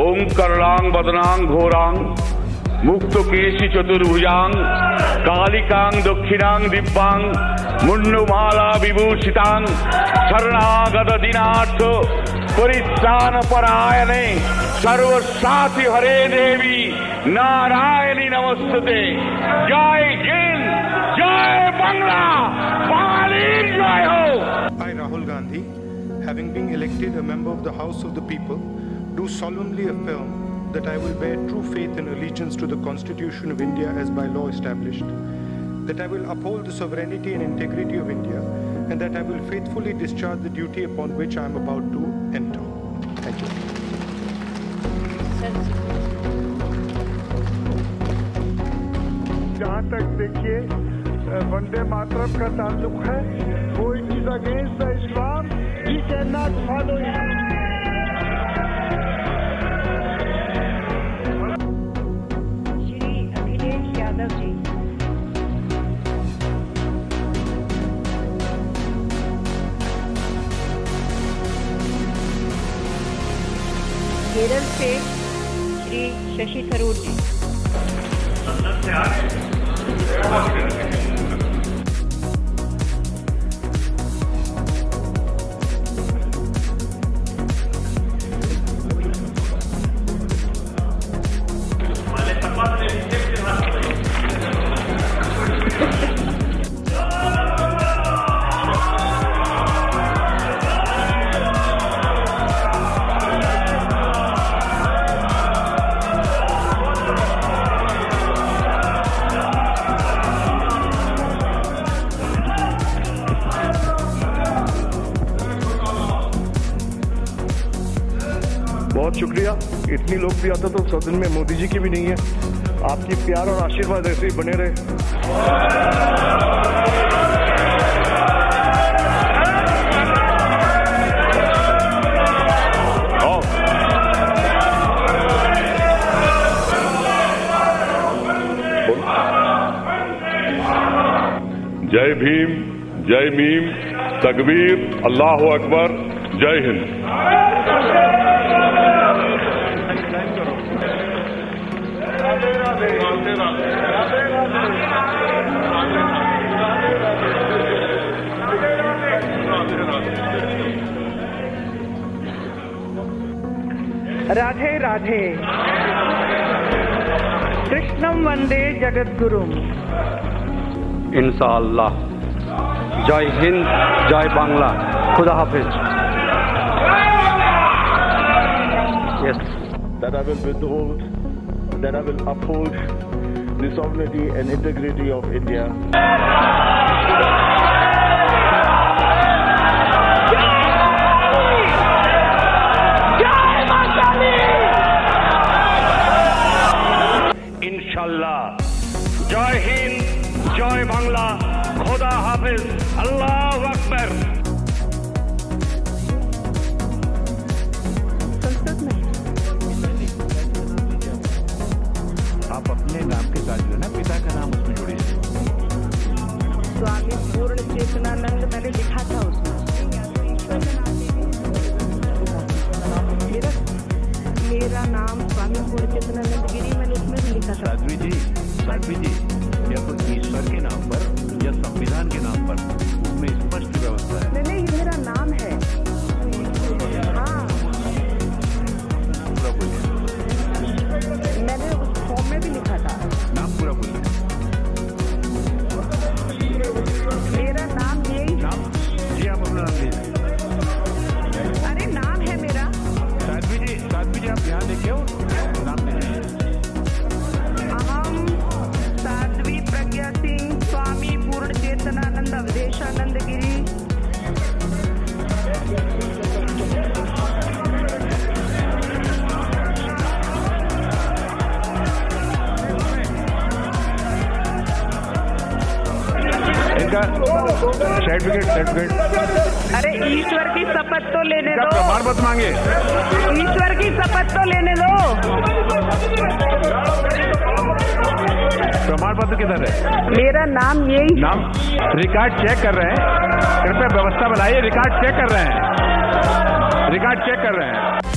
ओम करलांग बदनांग घोरांग मुक्त केशी चतुर्भुजांग कालिकांग दक्षिणांग दिव्यांग मुंडुमाला विभूषितांग शरणागत दिनाथ परित्राण परायणे सर्व साथी हरे देवी नारायणी नमस्ते। जय हिंद जय बांग्ला बांगाली जय हो। I, Rahul Gandhi, having been elected a member of the House of the People, do solemnly affirm that I will bear true faith and allegiance to the Constitution of India as by law established, that I will uphold the sovereignty and integrity of India, and that I will faithfully discharge the duty upon which I am about to enter. Thank you. जहाँ तक देखिए अ, वंदे मातरम का ताल्लुक है वो it is against the Islam he can not follow Kerala से श्री शशि थरूर जी। बहुत शुक्रिया। इतनी लोकप्रियता तो सदन में मोदी जी की भी नहीं है। आपकी प्यार और आशीर्वाद ऐसे ही बने रहे। जय भीम, जय मीम, तकबीर, अल्लाह अकबर, जय हिंद। राधे राधे। कृष्णम वंदे जगत गुरुम इंशाअल्लाह जय हिंद जय बांग्ला। खुदा हाफिज। Yes that I will withhold, that I will uphold the sovereignty and integrity of India. Inshallah. জয় Hind, জয় Bangla. Khuda Hafiz, Allah আকবর साध्वी जी जब ईश्वर के इनका सर्टिफिकेट सर्टिफिकेट अरे ईश्वर की शपथ तो लेने दो। प्रमाण पत्र मांगे। ईश्वर की शपथ तो लेने दो। किधर है? मेरा नाम यही नाम? रिकॉर्ड चेक कर रहे हैं। कृपया व्यवस्था बनाइए रिकॉर्ड चेक कर रहे हैं। रिकॉर्ड चेक कर रहे हैं।